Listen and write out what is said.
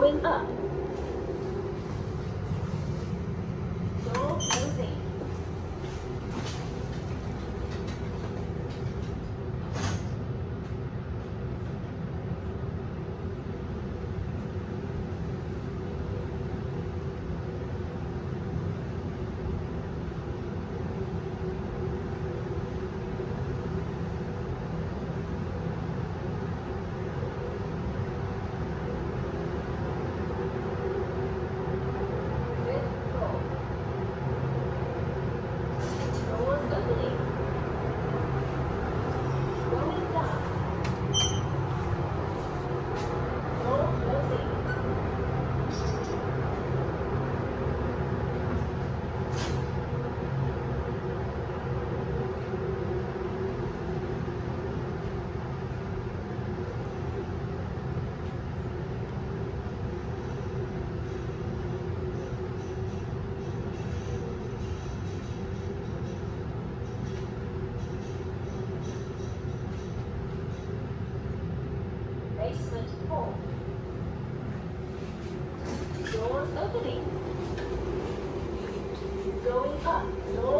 going up. Basement four. Doors opening. Going up. Door closing.